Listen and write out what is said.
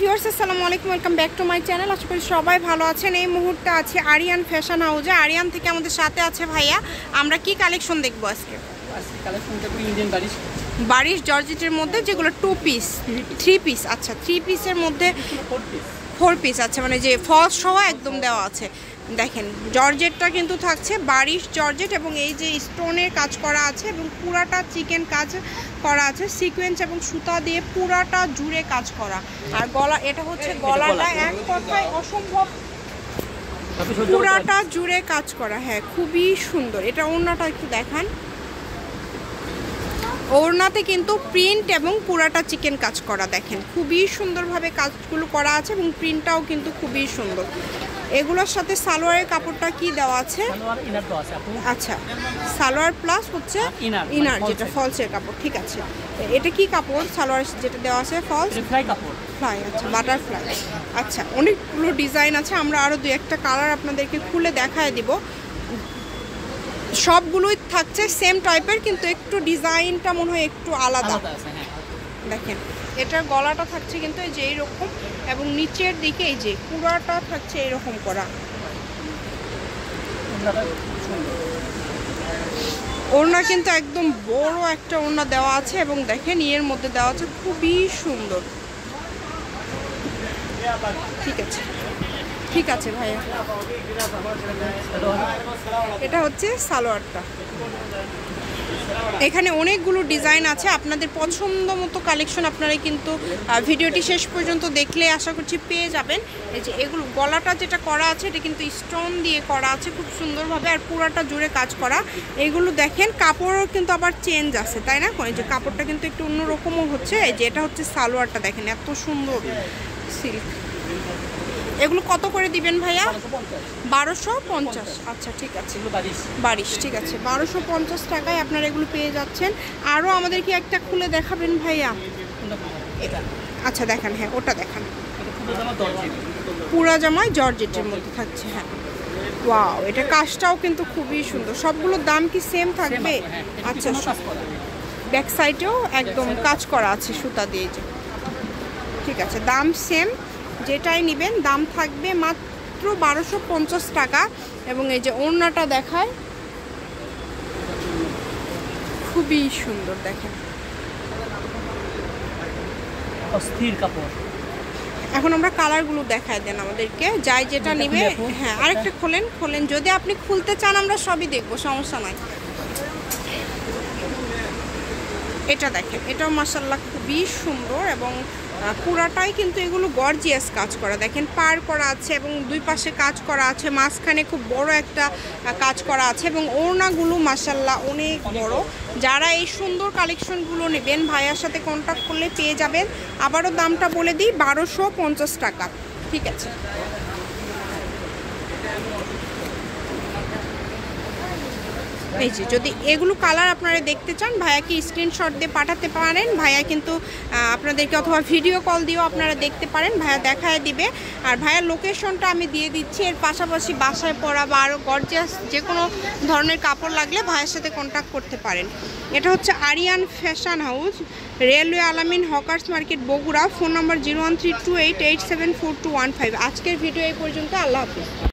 Viewers আসসালামু আলাইকুম welcome back to my channel. আশা করি সবাই ভালো আছেন। এই মুহূর্তে আছে আরিয়ান ফ্যাশন হাউজে আরিয়ান থেকে আমাদের সাথে আছে ভাইয়া। আমরা কি কালেকশন দেখব আজকে? বারিশ জর্জেটের মধ্যে যেগুলো টু পিস থ্রি পিস আচ্ছা থ্রি পিসের মধ্যে ফোর পিস আছে মানে যে ফলস সহ একদম দেওয়া আছে। দেখেন জর্জেটটা কিন্তু থাকছে বারিশ জর্জেট এবং এই যে স্টোনের কাজ করা আছে এবং পুরাটা চিকেন কাজ করা আছে সিকোয়েন্স এবং সুতা দিয়ে পুরাটা জুড়ে কাজ করা। আর গলা এটা হচ্ছে গলাটা এক কথায় অসম্ভব। পুরাটা জুড়ে কাজ করা হ্যাঁ খুবই সুন্দর। এটা অন্যটা একটু দেখান। ওড়নাতে কিন্তু প্রিন্ট এবং পুরাটা চিকেন কাজ করা দেখেন। খুবই সুন্দরভাবে কাজগুলো করা আছে এবং প্রিন্টটাও কিন্তু খুবই সুন্দর। এগুলোর সাথে সালোয়ারের কাপড়টা কি দেওয়া আছে? আচ্ছা সালোয়ার প্লাস হচ্ছে মানে ইনার যেটা ফলসের কাপড় ঠিক আছে। এটা কি কাপড়? সালোয়ার যেটা দেওয়া আছে ফলস রিফ্লাই কাপড়। ফ্লাই আচ্ছা বাটারফ্লাই আচ্ছা অনেকগুলো ডিজাইন আছে আমরা আরও দু একটা কালার আপনাদেরকে খুলে দেখায় দিব। সবগুলোই থাকছে সেম টাইপের কিন্তু একটু ডিজাইনটা মনে হয় একটু আলাদা। হ্যাঁ দেখেন এটার গলাটা থাকছে কিন্তু এই যে এইরকম এবং নিচের দিকে এই যে পুরাটা থাকছে এরকম করা। ওড়না কিন্তু একদম বড় একটা ওড়না দেওয়া আছে এবং দেখেন ইয়ের মধ্যে দেওয়া আছে খুবই সুন্দর। ঠিক আছে। ঠিক আছে ভাইয়া। এটা হচ্ছে সালোয়ারটা। এখানে অনেকগুলো ডিজাইন আছে। আপনাদের পছন্দ মতো কালেকশন আপনারা কিন্তু ভিডিওটি শেষ পর্যন্ত দেখলে আশা করছি পেয়ে যাবেন। এই যে এগুলো গলাটা যেটা করা আছে, এটা কিন্তু স্টোন দিয়ে করা আছে খুব সুন্দরভাবে, আর পুরাটা জুড়ে কাজ করা। এগুলো দেখেন, কাপড়ও কিন্তু আবার চেঞ্জ আছে, তাই না? এই যে কাপড়টা কিন্তু একটু অন্যরকমও হচ্ছে। এই যে এটা হচ্ছে সালোয়ারটা, দেখেন এত সুন্দর। সিল্ক এগুলো কত করে দিবেন ভাইয়া? বারোশো পঞ্চাশ। আচ্ছা ঠিক আছে। বারিশ। ঠিক আছে। বারোশো পঞ্চাশ টাকায় আপনারা এগুলো পেয়ে যাচ্ছেন। আরও আমাদেরকে একটা খুলে দেখাবেন ভাইয়া? আচ্ছা দেখান হ্যাঁ ওটা দেখান। পুরো জামায় জর্জেটের মধ্যে থাকছে হ্যাঁ। ওয়াও এটা কাজটাও কিন্তু খুবই সুন্দর। সবগুলোর দাম কি সেম থাকবে? হ্যাঁ আচ্ছা আচ্ছা ব্যাক সাইডেও একদম কাজ করা আছে সুতা দিয়ে যে। ঠিক আছে দাম সেম। যেটাই নেবেন দাম থাকবে মাত্র বারোশো পঞ্চাশ টাকা এবং এই যে ওড়নাটা দেখায় খুবই সুন্দর দেখেন। অস্থির কাপড়। এখন আমরা কালারগুলো দেখায় দেন আমাদেরকে যাই যেটা নিবে। হ্যাঁ আরেকটা খোলেন খোলেন। যদি আপনি খুলতে চান আমরা সবই দেখব সমস্যা নাই। এটা দেখেন এটাও মাসাল্লাহ খুবই সুন্দর এবং পুরাটাই কিন্তু এগুলো গর্জিয়াস কাজ করা। দেখেন, পার করা আছে এবং দুই পাশে কাজ করা আছে, মাঝখানে খুব বড় একটা কাজ করা আছে এবং ওড়নাগুলো মাসাল্লাহ অনেক বড়। যারা এই সুন্দর কালেকশনগুলো নেবেন, ভাইয়ার সাথে কন্ট্যাক্ট করলে পেয়ে যাবেন। আবারও দামটা বলে দিই, বারোশো টাকা। ঠিক আছে। এই যে যদি এগুলো কালার আপনারা দেখতে চান, ভাইয়াকে স্ক্রিনশট দিয়ে পাঠাতে পারেন। ভাইয়া কিন্তু আপনাদেরকে অথবা ভিডিও কল দিয়েও আপনারা দেখতে পারেন। ভাইয়া দেখায় দিবে। আর ভাইয়ার লোকেশনটা আমি দিয়ে দিচ্ছি। এর পাশাপাশি বাসায় পরা বা আরও গর্জিয়াস যে কোনো ধরনের কাপড় লাগলে ভাইয়ের সাথে কন্ট্যাক্ট করতে পারেন। এটা হচ্ছে Ariyan fashion house railway Alamin hawkers market Bogura. Phone number zero one three two eight eight seven four two one five আজকের ভিডিও এই পর্যন্ত। আল্লাহ হাফিজ।